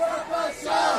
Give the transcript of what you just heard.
Constituição!